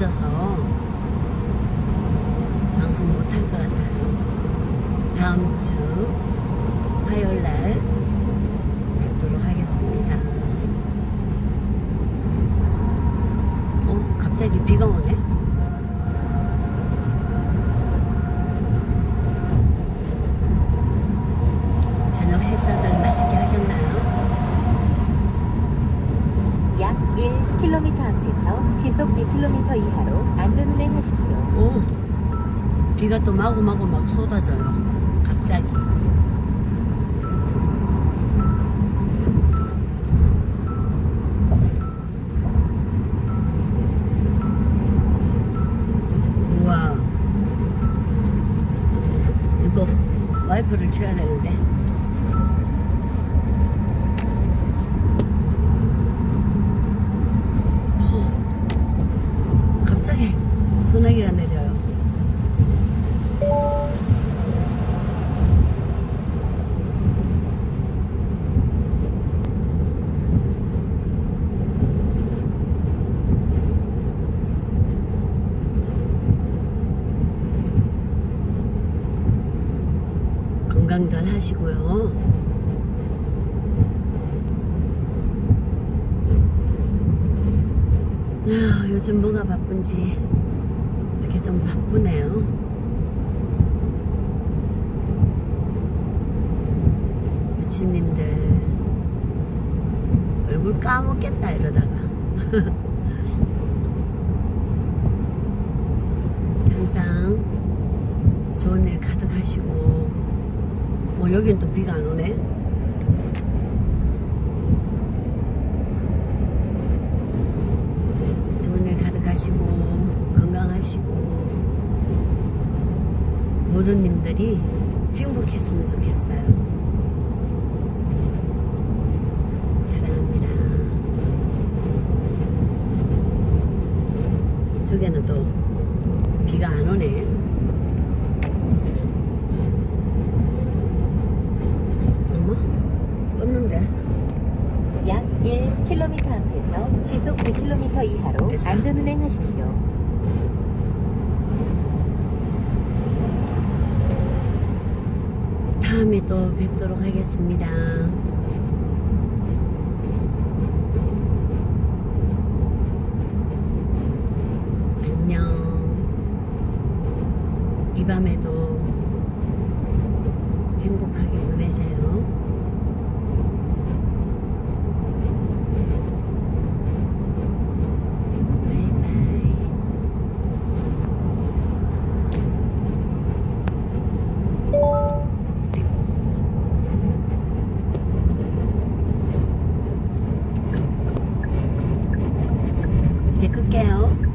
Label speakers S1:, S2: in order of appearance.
S1: 늦어서 방송 못할 것 같아요. 다음 주 화요일 날 뵙도록 하겠습니다. 어, 갑자기 비가 오네?
S2: 약 1km 앞에서 시속 100km 이하로 안전운행 하십시오.
S1: 오, 비가 또 마구마구 막 쏟아져요. 갑자기. 우와. 이거 와이프를 켜야 되는데. 어, 갑자기 소나기가 내려요. 건강들 하시고요. 아, 요즘 뭐가 바쁜지 이렇게 좀 바쁘네요. 유치님들 얼굴 까먹겠다 이러다가 항상 좋은 일 가득하시고 뭐 여긴 또 비가 안 오네. 좋은 일 가득하시고 하시고 모든 님들이 행복했으면 좋겠어요. 사랑합니다. 이쪽에는 또 비가 안 오네. 어머? 껐는데?
S2: 약 1km 앞에서 시속 100km 이하로. 안전운행하십시오.
S1: 다음에 또 뵙도록 하겠습니다. 안녕. 이 밤에도 행복하게 보내세요. Gail.